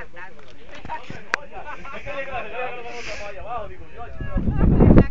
cantando. No